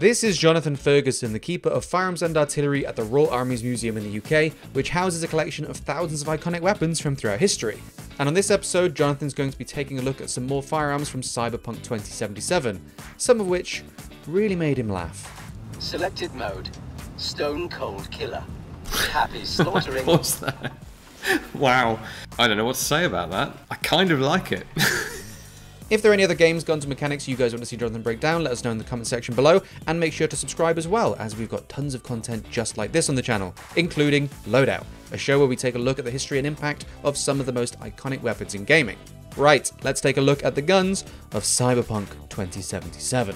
This is Jonathan Ferguson, the keeper of firearms and artillery at the Royal Armouries Museum in the UK, which houses a collection of thousands of iconic weapons from throughout history. And on this episode, Jonathan's going to be taking a look at some more firearms from Cyberpunk 2077, some of which really made him laugh. Selected mode Stone Cold Killer. Happy slaughtering. What's that? Wow. I don't know what to say about that. I kind of like it. If there are any other games, guns, and mechanics you guys want to see Jonathan break down, let us know in the comment section below, and make sure to subscribe as well, as we've got tons of content just like this on the channel, including Loadout, a show where we take a look at the history and impact of some of the most iconic weapons in gaming. Right, let's take a look at the guns of Cyberpunk 2077.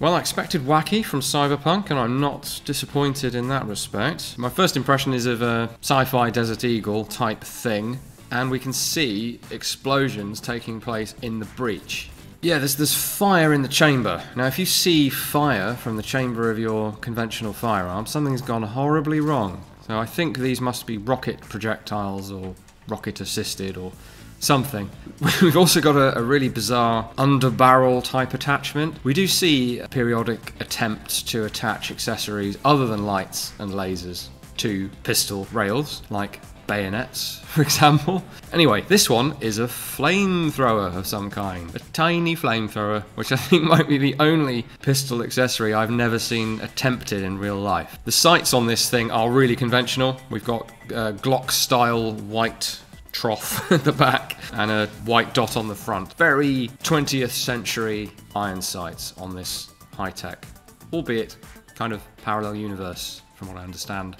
Well, I expected wacky from Cyberpunk, and I'm not disappointed in that respect. My first impression is of a sci fi Desert Eagle type thing, and we can see explosions taking place in the breach. Yeah, there's, there's fire in the chamber. Now, if you see fire from the chamber of your conventional firearm, something's gone horribly wrong. So I think these must be rocket projectiles or rocket assisted or something. We've also got a, a, really bizarre underbarrel type attachment. We do see periodic attempts to attach accessories other than lights and lasers to pistol rails, like bayonets, for example. Anyway, this one is a flamethrower of some kind. A tiny flamethrower, which I think might be the only pistol accessory I've never seen attempted in real life. The sights on this thing are really conventional. We've got uh, Glock style white trough at the back and a white dot on the front. Very 20th century iron sights on this high tech, albeit kind of parallel universe from what I understand,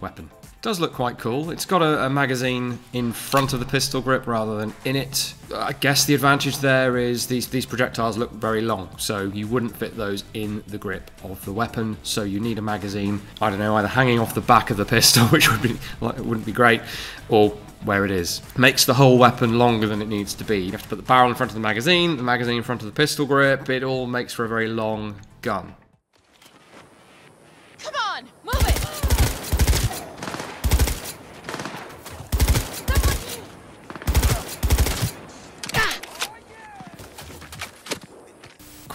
weapon. Does look quite cool. It's got a, a, magazine in front of the pistol grip rather than in it. I guess the advantage there is these, these projectiles look very long, so you wouldn't fit those in the grip of the weapon. So you need a magazine, I don't know, either hanging off the back of the pistol, which would be like, wouldn't be great, or where it is. Makes the whole weapon longer than it needs to be. You have to put the barrel in front of the magazine, the magazine in front of the pistol grip. It all makes for a very long gun. Come on, move it!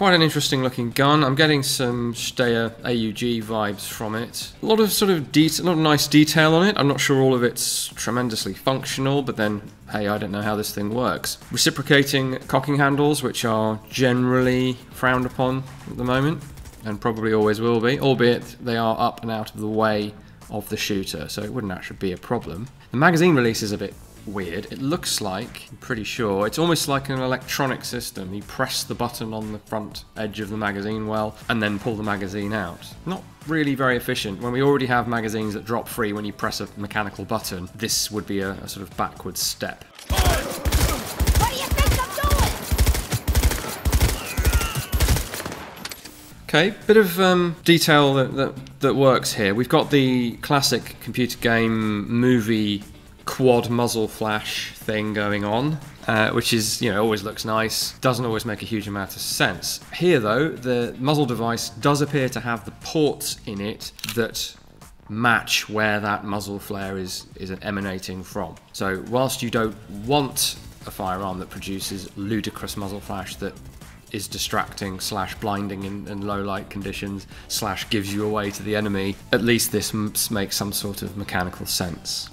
Quite an interesting looking gun. I'm getting some Steyr AUG vibes from it. A lot of sort of detail, of nice detail on it. I'm not sure all of it's tremendously functional, but then, hey, I don't know how this thing works. Reciprocating cocking handles, which are generally frowned upon at the moment, and probably always will be, albeit they are up and out of the way of the shooter, so it wouldn't actually be a problem. The magazine release is a bit weird. It looks like, I'm pretty sure, it's almost like an electronic system. You press the button on the front edge of the magazine well and then pull the magazine out. Not really very efficient. When we already have magazines that drop free when you press a mechanical button, this would be a, a sort of backwards step. Okay, bit of um, detail that, that, that works here. We've got the classic computer game movie quad muzzle flash thing going on. Uh, which is, you know, always looks nice, doesn't always make a huge amount of sense. Here, though, the muzzle device does appear to have the ports in it that match where that muzzle flare is, is emanating from. So, whilst you don't want a firearm that produces ludicrous muzzle flash that is distracting slash blinding in, in, low light conditions slash gives you away to the enemy, at least this makes some sort of mechanical sense.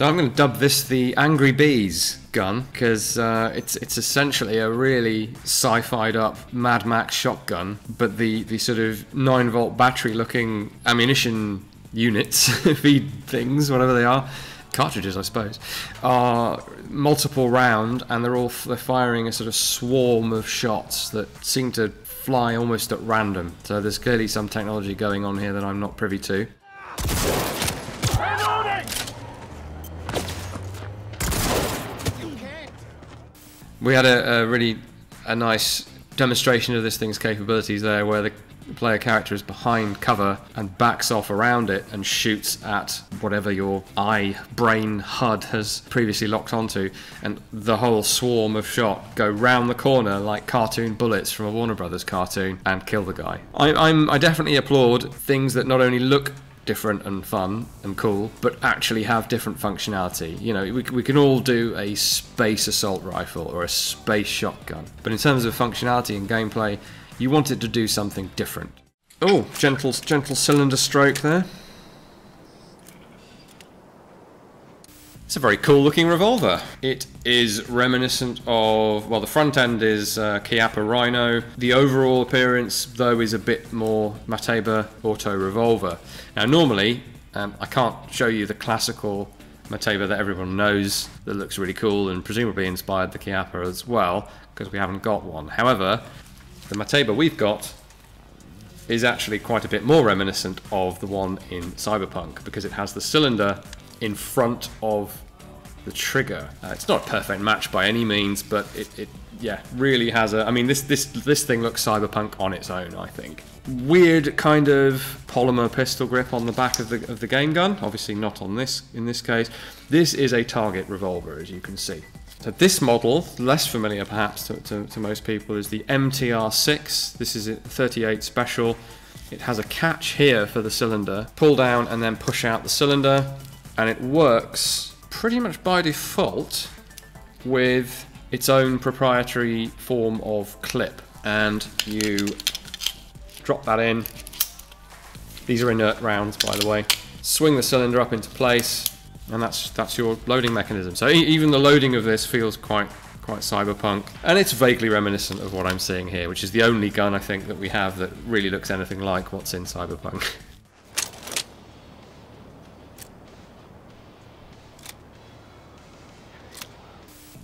So I'm going to dub this the Angry Bees gun because uh, it's it's essentially a really sci-fied up Mad Max shotgun, but the the sort of nine volt battery looking ammunition units, feed things, whatever they are, cartridges I suppose, are multiple round and they're all they're firing a sort of swarm of shots that seem to fly almost at random. So there's clearly some technology going on here that I'm not privy to. We had a, a really a nice demonstration of this thing's capabilities there, where the player character is behind cover and backs off around it and shoots at whatever your eye brain HUD has previously locked onto, and the whole swarm of shot go round the corner like cartoon bullets from a Warner Brothers cartoon and kill the guy. I, I'm, I definitely applaud things that not only look different and fun and cool, but actually have different functionality. You know, we, we can all do a space assault rifle or a space shotgun, but in terms of functionality and gameplay, you want it to do something different. Oh, gentle, gentle cylinder stroke there. It's a very cool looking revolver. It is reminiscent of, well, the front end is uh, Chiappa Rhino. The overall appearance, though, is a bit more Mateba Auto Revolver. Now, normally, um, I can't show you the classical Mateba that everyone knows that looks really cool and presumably inspired the Chiappa as well, because we haven't got one. However, the Mateba we've got is actually quite a bit more reminiscent of the one in Cyberpunk because it has the cylinder in front of the trigger. Uh, it's not a perfect match by any means, but it, it yeah really has a. I mean this this this thing looks cyberpunk on its own. I think weird kind of polymer pistol grip on the back of the of the game gun. Obviously not on this in this case. This is a target revolver, as you can see. So this model, less familiar perhaps to, to, to most people, is the MTR6. This is a 38 special. It has a catch here for the cylinder. Pull down and then push out the cylinder and it works pretty much by default with its own proprietary form of clip. And you drop that in. These are inert rounds by the way. Swing the cylinder up into place and that's that's your loading mechanism. So e even the loading of this feels quite quite cyberpunk. And it's vaguely reminiscent of what I'm seeing here which is the only gun I think that we have that really looks anything like what's in cyberpunk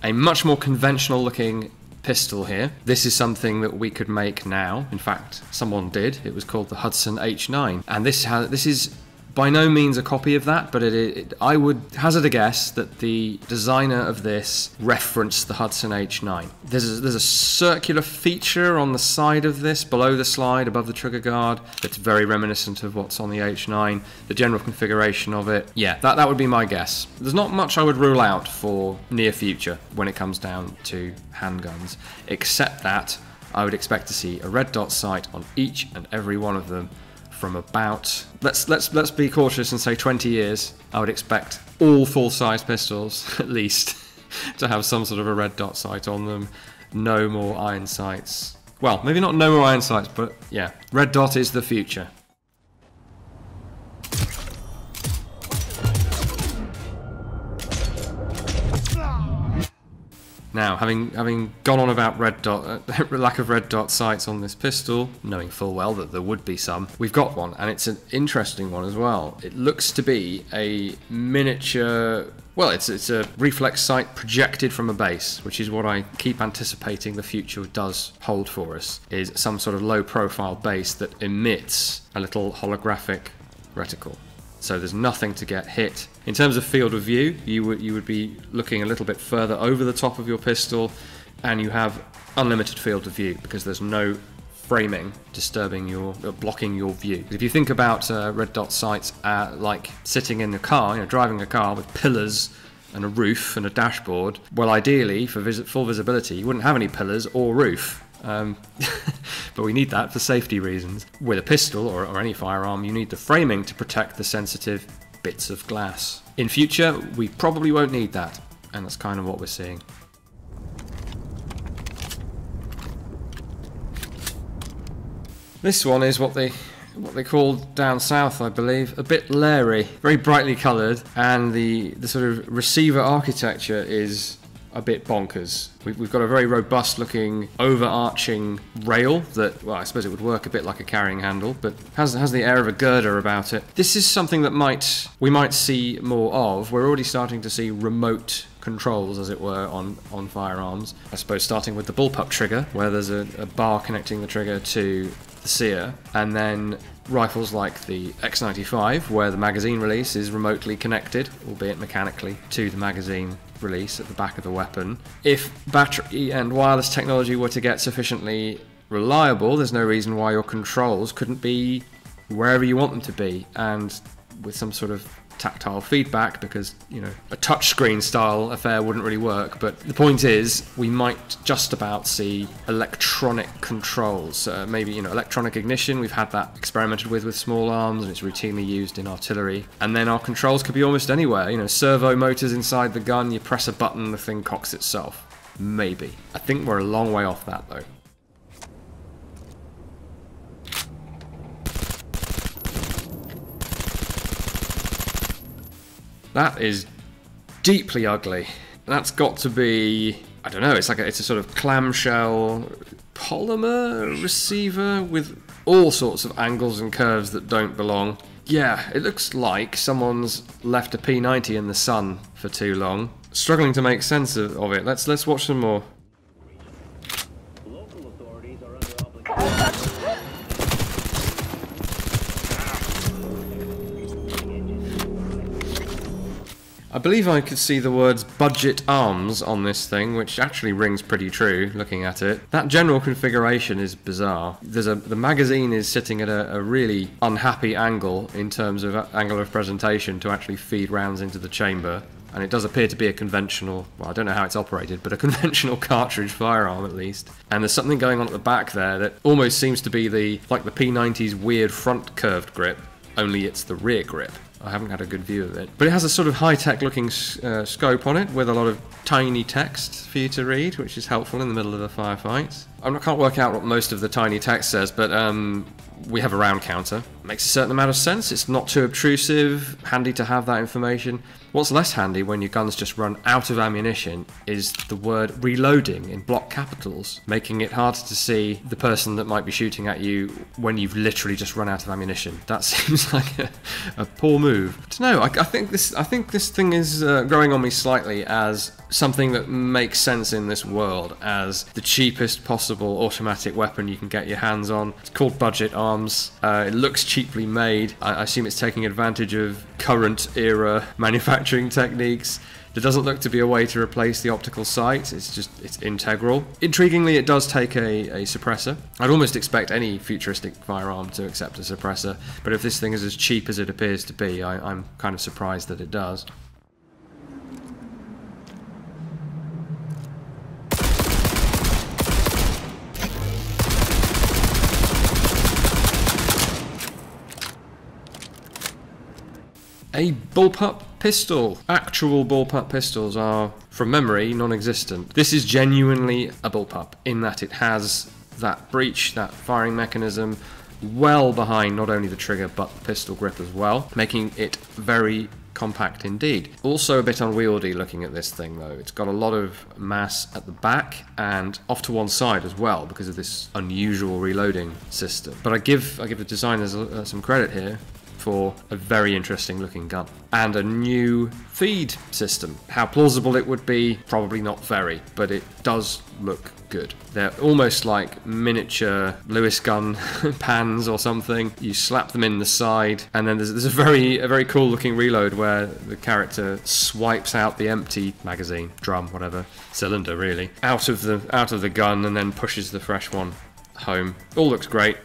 a much more conventional looking pistol here. This is something that we could make now. In fact, someone did. It was called the Hudson H9. And this has this is by no means a copy of that, but it, it, I would hazard a guess that the designer of this referenced the Hudson H9. There's a, there's a circular feature on the side of this, below the slide, above the trigger guard, that's very reminiscent of what's on the H9. The general configuration of it, yeah, that, that would be my guess. There's not much I would rule out for near future when it comes down to handguns, except that I would expect to see a red dot sight on each and every one of them from about let's let's let's be cautious and say 20 years. I would expect all full-size pistols at least to have some sort of a red dot sight on them. No more iron sights. Well, maybe not no more iron sights, but yeah, red dot is the future. Now, having having gone on about red dot uh, lack of red dot sights on this pistol, knowing full well that there would be some, we've got one, and it's an interesting one as well. It looks to be a miniature. Well, it's it's a reflex sight projected from a base, which is what I keep anticipating the future does hold for us. Is some sort of low-profile base that emits a little holographic reticle so there's nothing to get hit. In terms of field of view, you would you would be looking a little bit further over the top of your pistol, and you have unlimited field of view because there's no framing disturbing your uh, blocking your view. If you think about uh, red dot sights uh, like sitting in a car, you know, driving a car with pillars and a roof and a dashboard, well, ideally for full visibility, you wouldn't have any pillars or roof. Um, but we need that for safety reasons. With a pistol or, or any firearm, you need the framing to protect the sensitive bits of glass. In future, we probably won't need that, and that's kind of what we're seeing. This one is what they what they call down south, I believe, a bit leery, very brightly coloured, and the the sort of receiver architecture is a bit bonkers. We've got a very robust looking overarching rail that, well, I suppose it would work a bit like a carrying handle, but has, has the air of a girder about it. This is something that might we might see more of. We're already starting to see remote controls, as it were, on, on firearms. I suppose starting with the bullpup trigger, where there's a, a bar connecting the trigger to the sear, and then rifles like the X95, where the magazine release is remotely connected, albeit mechanically, to the magazine release at the back of the weapon. If battery and wireless technology were to get sufficiently reliable, there's no reason why your controls couldn't be wherever you want them to be, and with some sort of tactile feedback because you know a touchscreen style affair wouldn't really work. But the point is we might just about see electronic controls. Uh, maybe you know electronic ignition we've had that experimented with with small arms and it's routinely used in artillery. And then our controls could be almost anywhere you know servo motors inside the gun you press a button the thing cocks itself. Maybe. I think we're a long way off that though That is deeply ugly. That's got to be I don't know. It's like a, it's a sort of clamshell polymer receiver with all sorts of angles and curves that don't belong. Yeah, it looks like someone's left a P90 in the sun for too long. Struggling to make sense of, of it. Let's let's watch some more. Believe I could see the words budget arms on this thing, which actually rings pretty true looking at it. That general configuration is bizarre. There's a the magazine is sitting at a, a really unhappy angle in terms of uh, angle of presentation to actually feed rounds into the chamber. And it does appear to be a conventional, well, I don't know how it's operated, but a conventional cartridge firearm at least. And there's something going on at the back there that almost seems to be the like the P90's weird front curved grip, only it's the rear grip. I haven't had a good view of it. But it has a sort of high tech looking uh, scope on it with a lot of tiny text for you to read, which is helpful in the middle of a firefight. I can't work out what most of the tiny text says, but um, we have a round counter. Makes a certain amount of sense. It's not too obtrusive, handy to have that information. What's less handy when your guns just run out of ammunition is the word reloading in block capitals, making it harder to see the person that might be shooting at you when you've literally just run out of ammunition. That seems like a, a poor move. I don't know. I, I think this. I think this thing is uh, growing on me slightly as something that makes sense in this world as the cheapest possible automatic weapon you can get your hands on. It's called budget arms. Uh, it looks cheaply made. I, I assume it's taking advantage of current era manufacturing techniques. There doesn't look to be a way to replace the optical sight. It's just it's integral. Intriguingly, it does take a, a suppressor. I'd almost expect any futuristic firearm to accept a suppressor, but if this thing is as cheap as it appears to be, I, I'm kind of surprised that it does. A bullpup pistol. Actual bullpup pistols are, from memory, non existent. This is genuinely a bullpup in that it has that breech, that firing mechanism, well behind not only the trigger but the pistol grip as well, making it very compact indeed. Also a bit unwieldy looking at this thing though. It's got a lot of mass at the back and off to one side as well because of this unusual reloading system. But I give I give the designers uh, some credit here for a very interesting looking gun and a new feed system. How plausible it would be, probably not very, but it does look good. They're almost like miniature Lewis gun pans or something. You slap them in the side, and then there's, there's a very a very cool looking reload where the character swipes out the empty magazine, drum, whatever, cylinder really, out of the out of the gun, and then pushes the fresh one home. All looks great.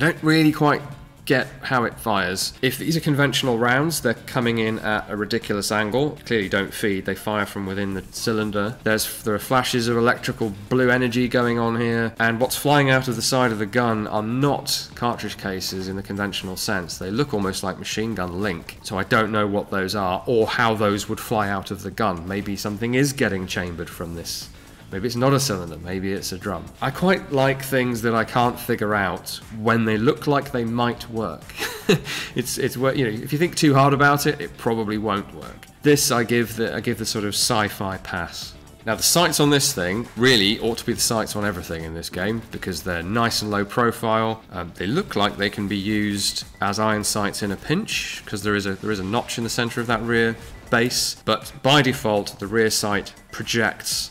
I don't really quite get how it fires. If these are conventional rounds, they're coming in at a ridiculous angle. Clearly don't feed, they fire from within the cylinder. There's there are flashes of electrical blue energy going on here, and what's flying out of the side of the gun are not cartridge cases in the conventional sense. They look almost like machine gun link. So I don't know what those are or how those would fly out of the gun. Maybe something is getting chambered from this Maybe it's not a cylinder, maybe it's a drum. I quite like things that I can't figure out when they look like they might work. it's it's you know, if you think too hard about it, it probably won't work. This I give the I give the sort of sci-fi pass. Now the sights on this thing really ought to be the sights on everything in this game because they're nice and low profile. Um, they look like they can be used as iron sights in a pinch because there is a there is a notch in the center of that rear base, but by default the rear sight projects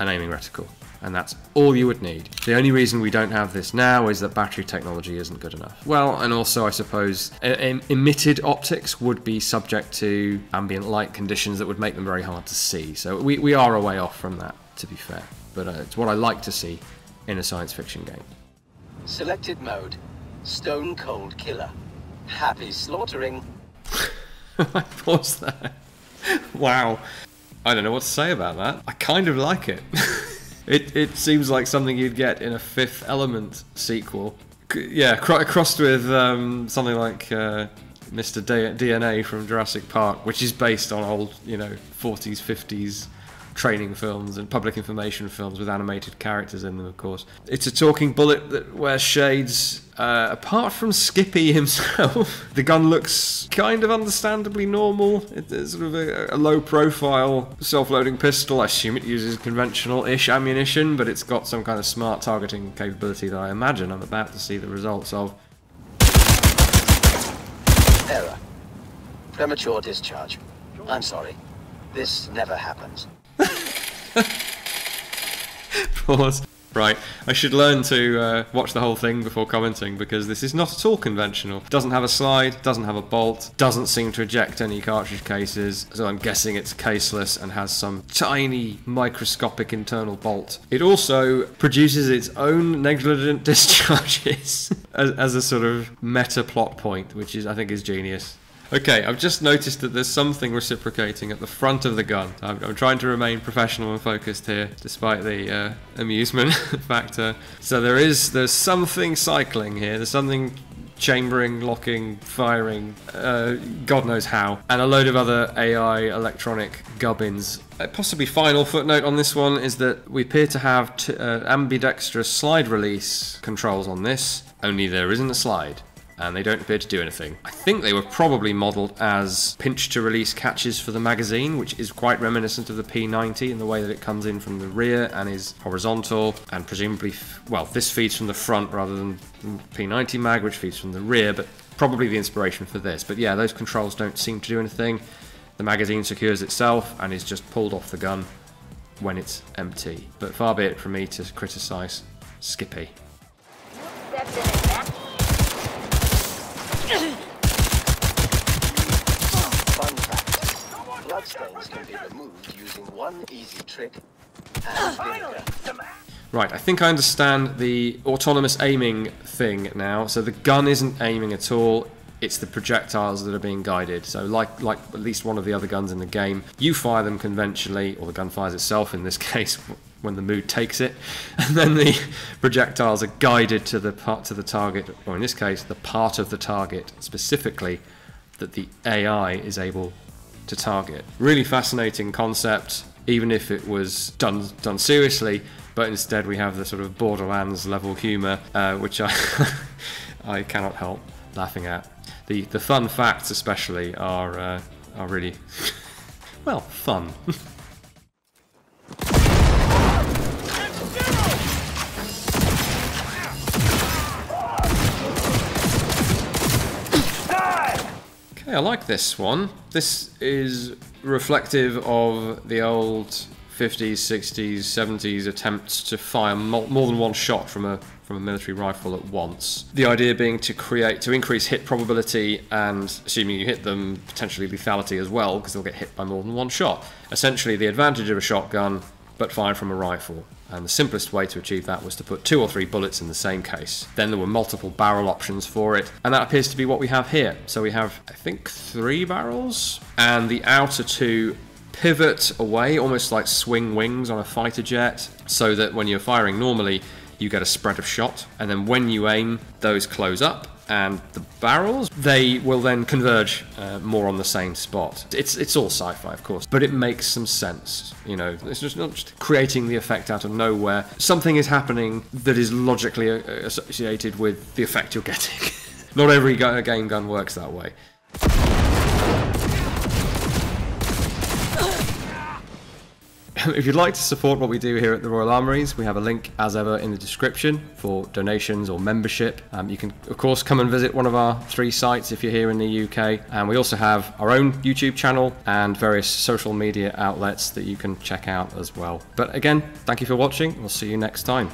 an aiming reticle. And that's all you would need. The only reason we don't have this now is that battery technology isn't good enough. Well, and also, I suppose, em- emitted optics would be subject to ambient light conditions that would make them very hard to see. So we, we are a way off from that, to be fair. But uh, it's what I like to see in a science fiction game. Selected mode. Stone Cold Killer. Happy slaughtering. I paused there. Wow. I don't know what to say about that. I kind of like it. it it seems like something you'd get in a Fifth Element sequel. Yeah, cro- crossed with um, something like uh, Mr. D- DNA from Jurassic Park, which is based on old, you know, 40s, 50s training films and public information films with animated characters in them, of course. It's a talking bullet that wears shades. Uh, apart from Skippy himself, the gun looks kind of understandably normal. It's sort of a, a low profile self loading pistol. I assume it uses conventional ish ammunition, but it's got some kind of smart targeting capability that I imagine I'm about to see the results of. Error. Premature discharge. I'm sorry. This never happens. Pause. Right, I should learn to uh, watch the whole thing before commenting because this is not at all conventional. Doesn't have a slide, doesn't have a bolt, doesn't seem to eject any cartridge cases, so I'm guessing it's caseless and has some tiny microscopic internal bolt. It also produces its own negligent discharges as, as a sort of meta plot point, which is I think is genius. Okay, I've just noticed that there's something reciprocating at the front of the gun. I'm, I'm trying to remain professional and focused here, despite the uh, amusement factor. So there is there's something cycling here. There's something chambering, locking, firing, uh, God knows how, and a load of other AI electronic gubbins. A possibly final footnote on this one is that we appear to have uh, ambidextrous slide release controls on this. Only there isn't a slide and they don't appear to do anything. I think they were probably modelled as pinch to release catches for the magazine, which is quite reminiscent of the P90 in the way that it comes in from the rear and is horizontal, and presumably, well, this feeds from the front rather than the P90 mag, which feeds from the rear, but probably the inspiration for this. But yeah, those controls don't seem to do anything. The magazine secures itself and is just pulled off the gun when it's empty. But far be it from me to criticise Skippy. Stepped in it, man. Fun fact. Bloodstains can be removed using one easy trick. Right, I think I understand the autonomous aiming thing now. So the gun isn't aiming at all. It's the projectiles that are being guided. So like like at least one of the other guns in the game, you fire them conventionally, or the gun fires itself in this case when the mood takes it, and then the projectiles are guided to the part to the target, or in this case, the part of the target specifically that the AI is able to target. Really fascinating concept, even if it was done done seriously. But instead, we have the sort of Borderlands level humour, uh, which I I cannot help laughing at. The the fun facts, especially, are uh, are really well fun. Okay, I like this one. This is reflective of the old 50s, 60s, 70s attempts to fire more than one shot from a from a military rifle at once. The idea being to create to increase hit probability and assuming you hit them potentially lethality as well because they'll get hit by more than one shot. Essentially the advantage of a shotgun but fired from a rifle. And the simplest way to achieve that was to put two or three bullets in the same case. Then there were multiple barrel options for it, and that appears to be what we have here. So we have, I think, three barrels, and the outer two pivot away, almost like swing wings on a fighter jet, so that when you're firing normally, you get a spread of shot, and then when you aim, those close up, and the barrels they will then converge uh, more on the same spot. It's it's all sci-fi, of course, but it makes some sense. You know, it's just not just creating the effect out of nowhere. Something is happening that is logically uh, associated with the effect you're getting. not every game gun works that way. if you'd like to support what we do here at the Royal Armouries, we have a link as ever in the description for donations or membership. Um, you can, of course, come and visit one of our three sites if you're here in the UK. And we also have our own YouTube channel and various social media outlets that you can check out as well. But again, thank you for watching. We'll see you next time.